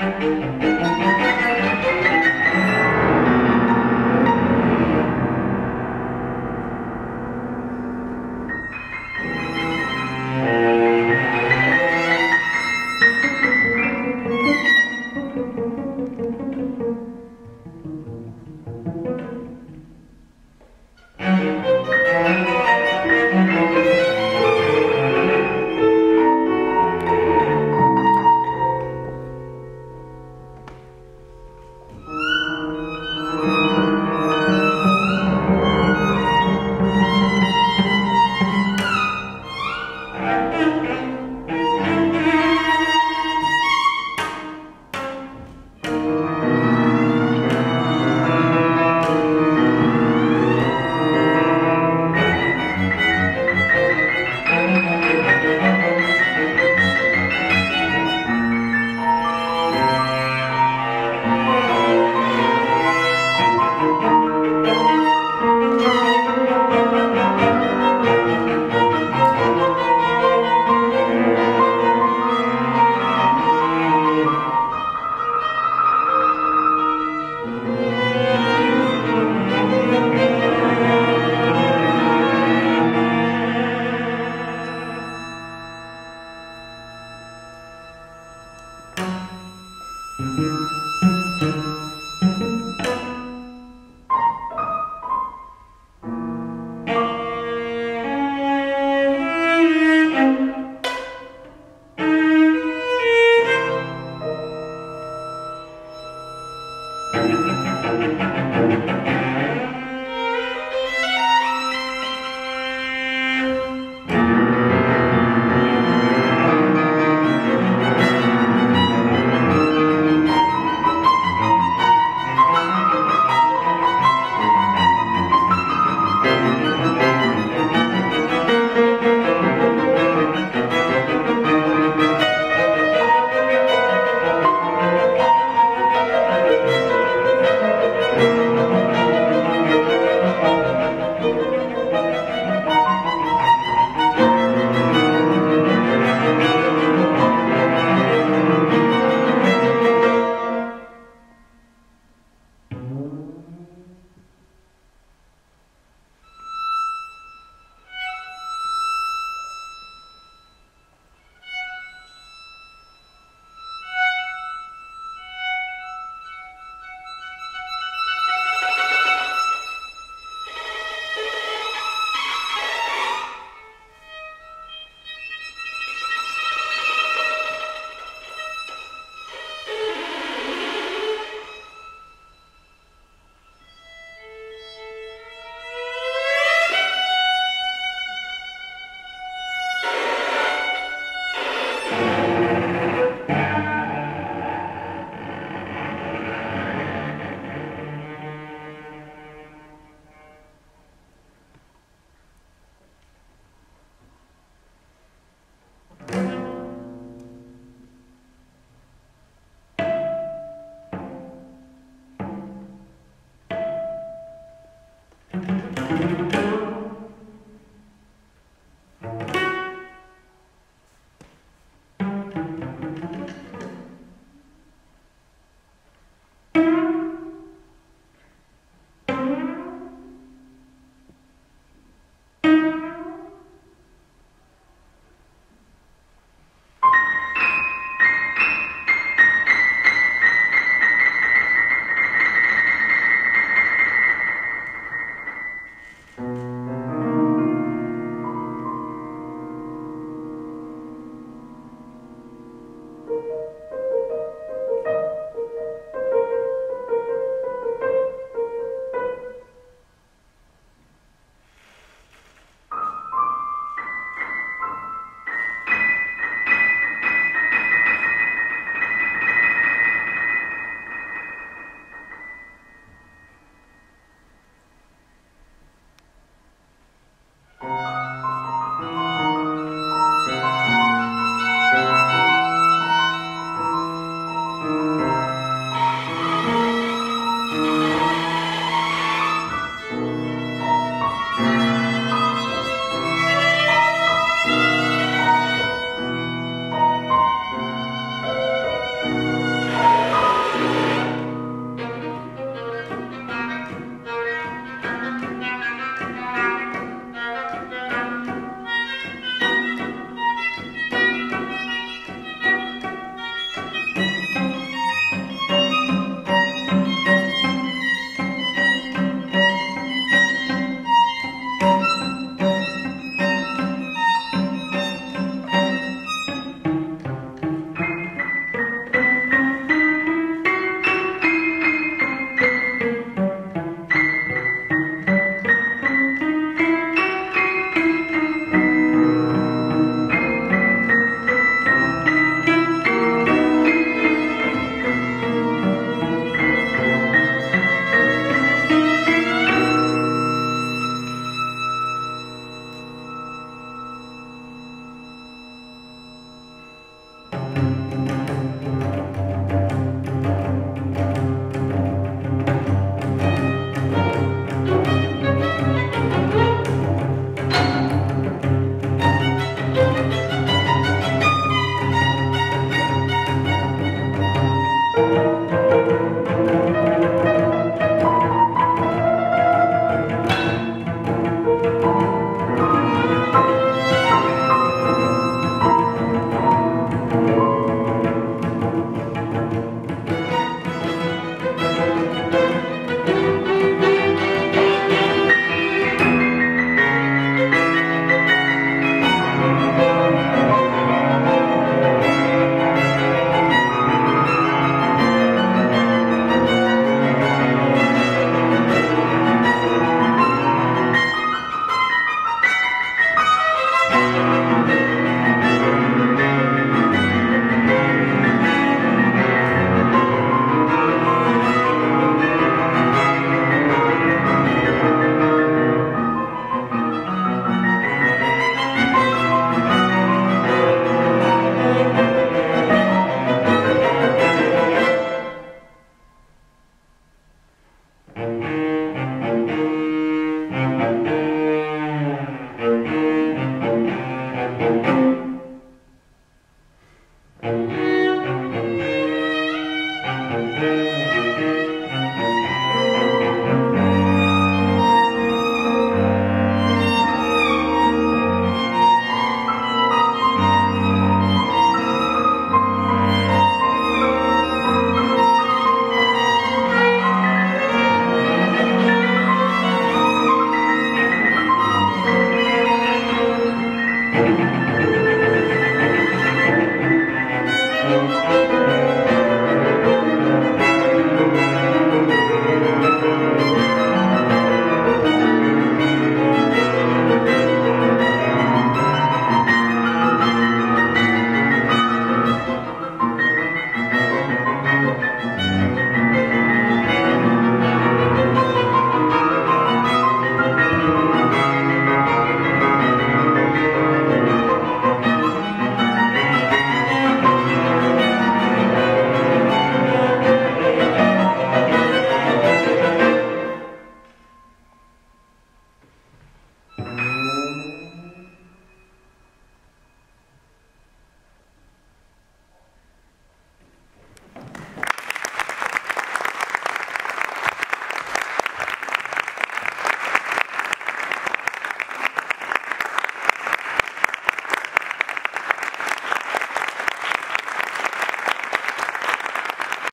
Música